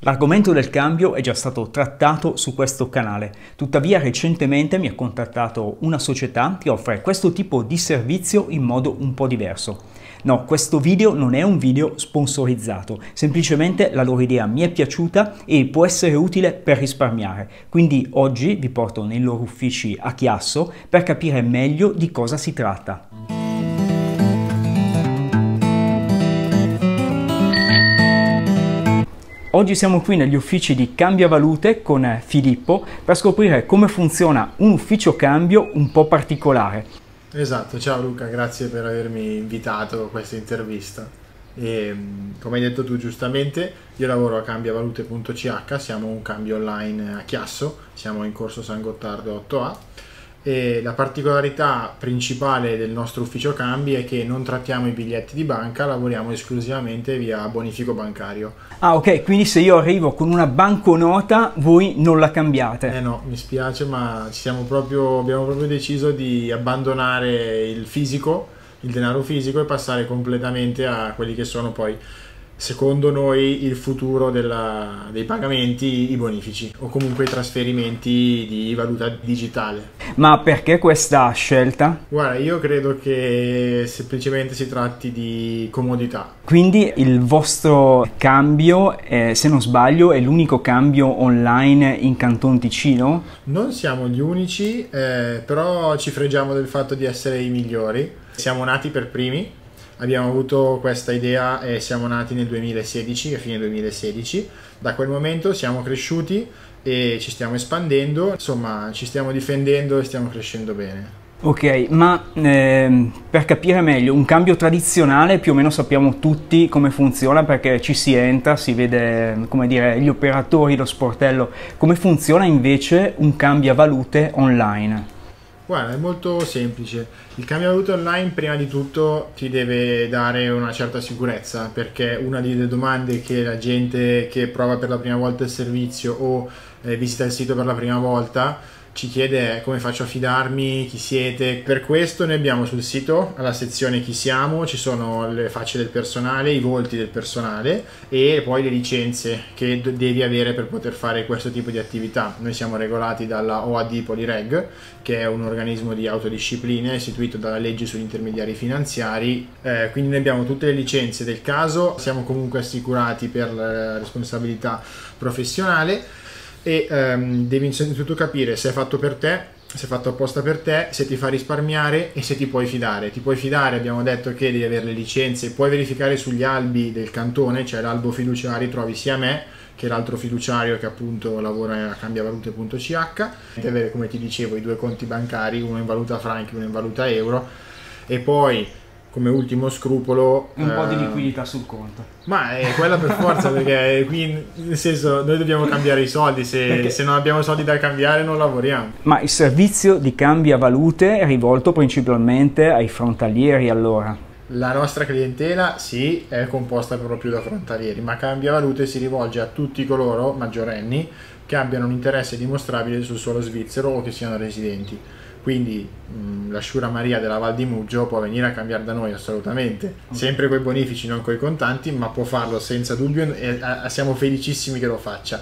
L'argomento del cambio è già stato trattato su questo canale, tuttavia recentemente mi ha contattato una società che offre questo tipo di servizio in modo un po' diverso. No, questo video non è un video sponsorizzato, semplicemente la loro idea mi è piaciuta e può essere utile per risparmiare. Quindi oggi vi porto nei loro uffici a Chiasso per capire meglio di cosa si tratta. Oggi siamo qui negli uffici di Cambia Valute con Filippo per scoprire come funziona un ufficio cambio un po' particolare. Esatto, ciao Luca, grazie per avermi invitato a questa intervista. E, mm, come hai detto tu giustamente, io lavoro a cambiavalute.ch, siamo un cambio online a Chiasso, siamo in corso San Gottardo 8A e la particolarità principale del nostro ufficio cambi è che non trattiamo i biglietti di banca, lavoriamo esclusivamente via bonifico bancario. Ah ok, quindi se io arrivo con una banconota voi non la cambiate? Eh no, mi spiace ma proprio, abbiamo proprio deciso di abbandonare il fisico, il denaro fisico e passare completamente a quelli che sono poi secondo noi il futuro della, dei pagamenti, i bonifici o comunque i trasferimenti di valuta digitale. Ma perché questa scelta? Guarda, io credo che semplicemente si tratti di comodità. Quindi il vostro cambio, eh, se non sbaglio, è l'unico cambio online in Canton Ticino? Non siamo gli unici, eh, però ci fregiamo del fatto di essere i migliori. Siamo nati per primi abbiamo avuto questa idea e siamo nati nel 2016, a fine 2016. Da quel momento siamo cresciuti e ci stiamo espandendo, insomma ci stiamo difendendo e stiamo crescendo bene. Ok, ma eh, per capire meglio, un cambio tradizionale più o meno sappiamo tutti come funziona perché ci si entra, si vede come dire, gli operatori, lo sportello. Come funziona invece un cambio a valute online? Guarda, è molto semplice. Il cambio valuta online prima di tutto ti deve dare una certa sicurezza perché una delle domande che la gente che prova per la prima volta il servizio o eh, visita il sito per la prima volta ci chiede come faccio a fidarmi, chi siete. Per questo noi abbiamo sul sito, alla sezione chi siamo, ci sono le facce del personale, i volti del personale e poi le licenze che devi avere per poter fare questo tipo di attività. Noi siamo regolati dalla OAD Polireg, che è un organismo di autodisciplina istituito dalla legge sugli intermediari finanziari, eh, quindi noi abbiamo tutte le licenze del caso, siamo comunque assicurati per la responsabilità professionale e um, devi innanzitutto capire se è fatto per te, se è fatto apposta per te, se ti fa risparmiare e se ti puoi fidare. Ti puoi fidare, abbiamo detto che devi avere le licenze, puoi verificare sugli albi del cantone, cioè l'albo fiduciari, trovi sia me che l'altro fiduciario che appunto lavora a cambiavalute.ch, devi avere come ti dicevo i due conti bancari, uno in valuta franchi, uno in valuta euro e poi come ultimo scrupolo un eh, po' di eh, liquidità sul conto. Ma è quella per forza perché qui nel senso noi dobbiamo cambiare i soldi se, se, non abbiamo soldi da cambiare non lavoriamo. Ma il servizio di cambia valute è rivolto principalmente ai frontalieri allora? La nostra clientela sì è composta proprio da frontalieri ma cambia valute si rivolge a tutti coloro maggiorenni che abbiano un interesse dimostrabile sul suolo svizzero o che siano residenti quindi mh, la Maria della Val di Muggio può venire a cambiare da noi assolutamente, sempre con i bonifici, non con i contanti, ma può farlo senza dubbio e a, siamo felicissimi che lo faccia.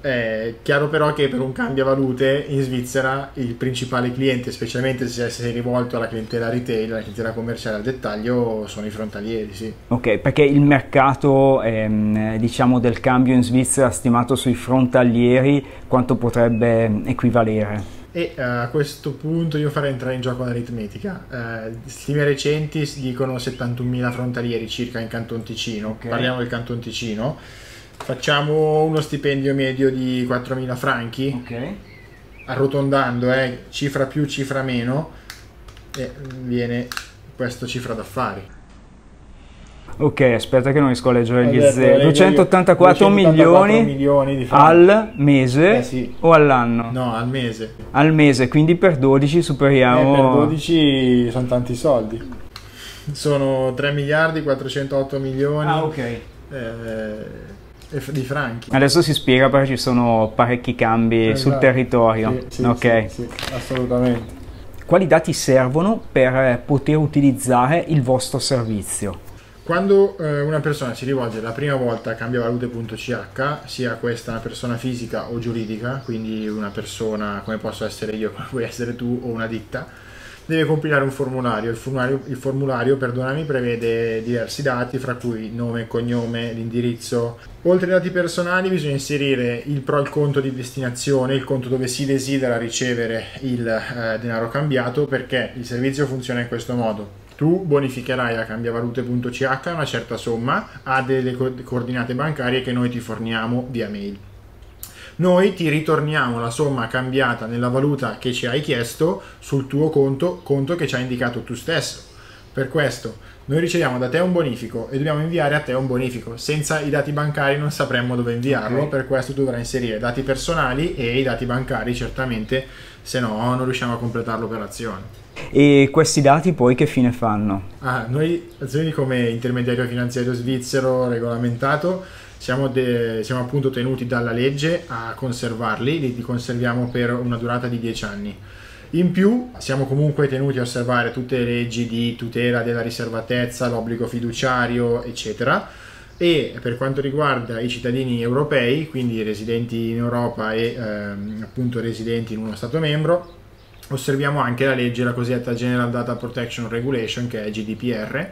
È chiaro però che per un cambio valute in Svizzera il principale cliente, specialmente se sei rivolto alla clientela retail, alla clientela commerciale al dettaglio, sono i frontalieri, sì. Ok, perché il mercato ehm, diciamo, del cambio in Svizzera stimato sui frontalieri quanto potrebbe equivalere? E uh, a questo punto io farei entrare in gioco l'aritmetica. Uh, stime recenti dicono 71.000 frontalieri circa in Canton Ticino. Okay. Parliamo del Canton Ticino. Facciamo uno stipendio medio di 4.000 franchi. Okay. Arrotondando, eh, cifra più, cifra meno, e viene questa cifra d'affari. Ok, aspetta che non riesco a leggere gli zeri. 284 milioni, milioni al mese eh sì. o all'anno? No, al mese. Al mese, quindi per 12 superiamo... Eh, per 12 sono tanti soldi. Sono 3 miliardi 408 milioni. Ah, ok. Eh, di franchi. Adesso si spiega perché ci sono parecchi cambi esatto. sul territorio. Sì, sì, ok. Sì, assolutamente. Quali dati servono per poter utilizzare il vostro servizio? Quando eh, una persona si rivolge la prima volta a cambiavalute.ch, sia questa una persona fisica o giuridica, quindi una persona come posso essere io, come puoi essere tu o una ditta, deve compilare un formulario. Il formulario, il formulario, perdonami, prevede diversi dati, fra cui nome, cognome, l'indirizzo. Oltre ai dati personali bisogna inserire il pro il conto di destinazione, il conto dove si desidera ricevere il eh, denaro cambiato, perché il servizio funziona in questo modo tu bonificherai a cambiavalute.ch una certa somma a delle coordinate bancarie che noi ti forniamo via mail. Noi ti ritorniamo la somma cambiata nella valuta che ci hai chiesto sul tuo conto, conto che ci hai indicato tu stesso. Per questo noi riceviamo da te un bonifico e dobbiamo inviare a te un bonifico. Senza i dati bancari non sapremmo dove inviarlo, okay. per questo tu dovrai inserire dati personali e i dati bancari certamente, se no non riusciamo a completare l'operazione. E questi dati poi che fine fanno? Ah, noi azioni come intermediario finanziario svizzero regolamentato siamo, de, siamo, appunto tenuti dalla legge a conservarli, li, li conserviamo per una durata di 10 anni. In più siamo comunque tenuti a osservare tutte le leggi di tutela della riservatezza, l'obbligo fiduciario, eccetera. E per quanto riguarda i cittadini europei, quindi residenti in Europa e ehm, appunto residenti in uno Stato membro, osserviamo anche la legge, la cosiddetta General Data Protection Regulation, che è GDPR,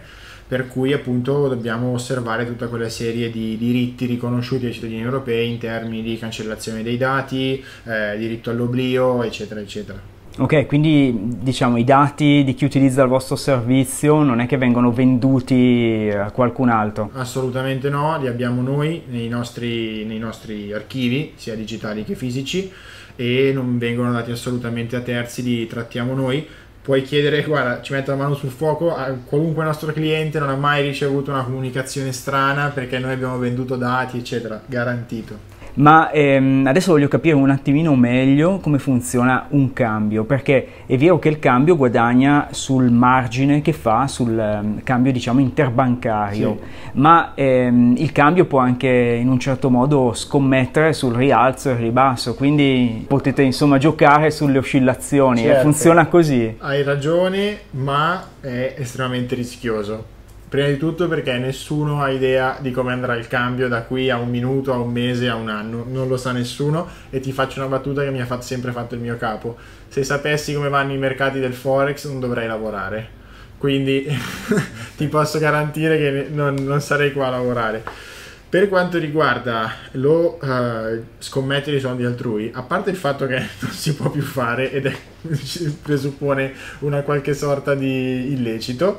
per cui appunto dobbiamo osservare tutta quella serie di diritti riconosciuti ai cittadini europei in termini di cancellazione dei dati, eh, diritto all'oblio, eccetera, eccetera. Ok, quindi diciamo i dati di chi utilizza il vostro servizio non è che vengono venduti a qualcun altro? Assolutamente no, li abbiamo noi nei nostri, nei nostri archivi, sia digitali che fisici e non vengono dati assolutamente a terzi, li trattiamo noi. Puoi chiedere, guarda, ci metto la mano sul fuoco, qualunque nostro cliente non ha mai ricevuto una comunicazione strana perché noi abbiamo venduto dati, eccetera, garantito. Ma ehm, adesso voglio capire un attimino meglio come funziona un cambio, perché è vero che il cambio guadagna sul margine che fa sul um, cambio diciamo interbancario, sì. ma ehm, il cambio può anche in un certo modo scommettere sul rialzo e il ribasso, quindi potete insomma giocare sulle oscillazioni, certo. funziona così. Hai ragione, ma è estremamente rischioso Prima di tutto perché nessuno ha idea di come andrà il cambio da qui a un minuto, a un mese, a un anno, non lo sa nessuno e ti faccio una battuta che mi ha fatto, sempre fatto il mio capo. Se sapessi come vanno i mercati del Forex non dovrei lavorare, quindi ti posso garantire che non, non, sarei qua a lavorare. Per quanto riguarda lo uh, scommettere i soldi altrui, a parte il fatto che non si può più fare ed è, presuppone una qualche sorta di illecito,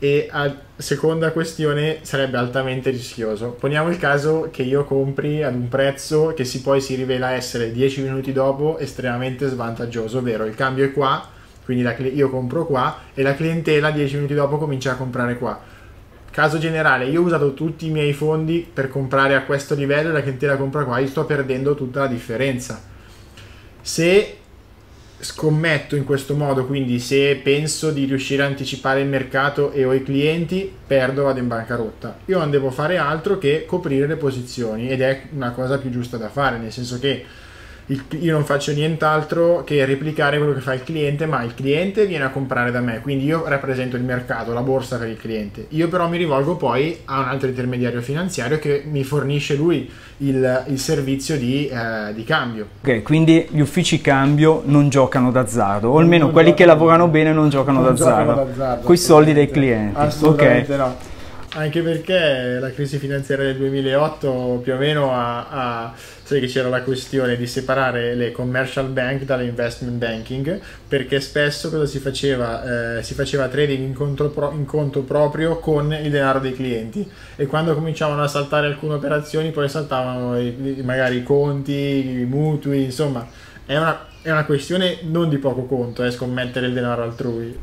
e a seconda questione sarebbe altamente rischioso. Poniamo il caso che io compri ad un prezzo che si poi si rivela essere 10 minuti dopo estremamente svantaggioso, ovvero il cambio è qua, quindi io compro qua e la clientela 10 minuti dopo comincia a comprare qua. Caso generale, io ho usato tutti i miei fondi per comprare a questo livello e la clientela compra qua, io sto perdendo tutta la differenza. Se scommetto in questo modo, quindi se penso di riuscire a anticipare il mercato e ho i clienti, perdo, vado in bancarotta. Io non devo fare altro che coprire le posizioni ed è una cosa più giusta da fare, nel senso che il, io non faccio nient'altro che replicare quello che fa il cliente, ma il cliente viene a comprare da me, quindi io rappresento il mercato, la borsa per il cliente. Io però mi rivolgo poi a un altro intermediario finanziario che mi fornisce lui il, il servizio di, eh, di, cambio. Ok, quindi gli uffici cambio non giocano d'azzardo, o almeno non quelli che lavorano bene non giocano non d'azzardo, d'azzardo con i soldi dei clienti. Assolutamente okay. no anche perché la crisi finanziaria del 2008 più o meno ha, ha sai che c'era la questione di separare le commercial bank dall'investment banking perché spesso cosa si faceva? Eh, si faceva trading in conto, pro, in conto proprio con il denaro dei clienti e quando cominciavano a saltare alcune operazioni poi saltavano i, magari i conti, i mutui, insomma è una, è una questione non di poco conto eh, scommettere il denaro altrui.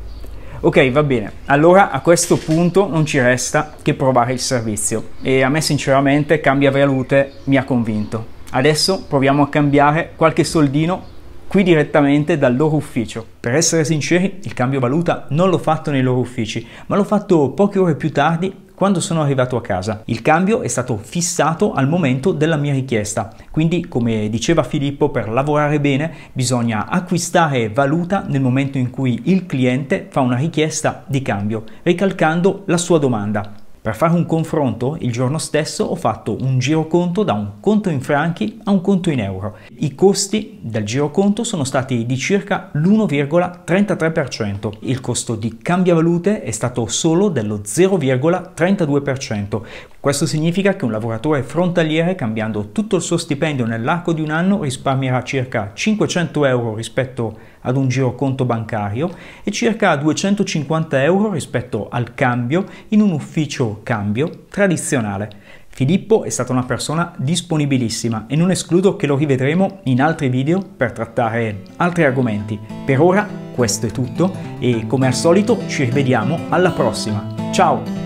Ok, va bene. Allora a questo punto non ci resta che provare il servizio e a me sinceramente Cambia Valute mi ha convinto. Adesso proviamo a cambiare qualche soldino qui direttamente dal loro ufficio. Per essere sinceri, il cambio valuta non l'ho fatto nei loro uffici, ma l'ho fatto poche ore più tardi quando sono arrivato a casa. Il cambio è stato fissato al momento della mia richiesta, quindi come diceva Filippo, per lavorare bene bisogna acquistare valuta nel momento in cui il cliente fa una richiesta di cambio, ricalcando la sua domanda. Per fare un confronto, il giorno stesso ho fatto un giroconto da un conto in franchi a un conto in euro. I costi del giroconto sono stati di circa l'1,33%. Il costo di cambiavalute è stato solo dello 0,32%. Questo significa che un lavoratore frontaliere cambiando tutto il suo stipendio nell'arco di un anno risparmierà circa 500 euro rispetto ad un giroconto bancario e circa 250 euro rispetto al cambio in un ufficio cambio tradizionale. Filippo è stata una persona disponibilissima e non escludo che lo rivedremo in altri video per trattare altri argomenti. Per ora questo è tutto e come al solito ci rivediamo alla prossima. Ciao!